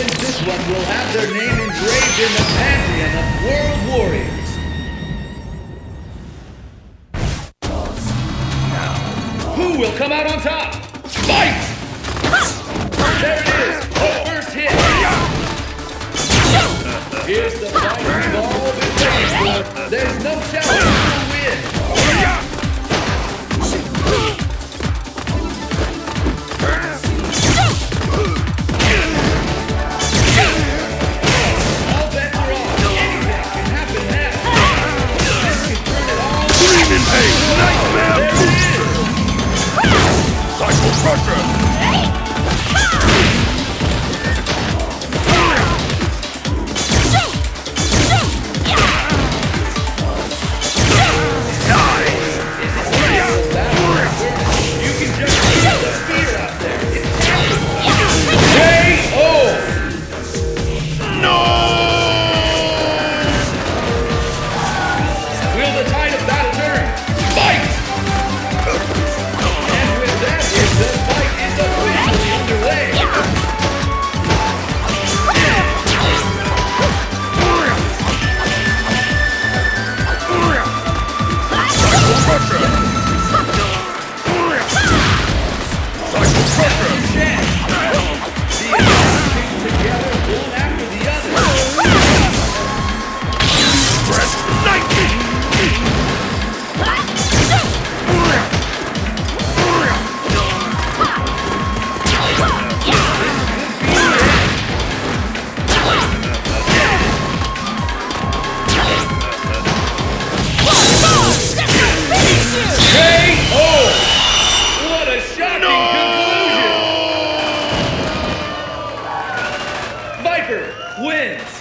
wins this one will have their name engraved in the pantheon of world warriors. Who will come out on top? Fight! There it is, the first hit. Here's the fight we've all been waiting. There's no telling Pain! Nightmare There it is. Wins!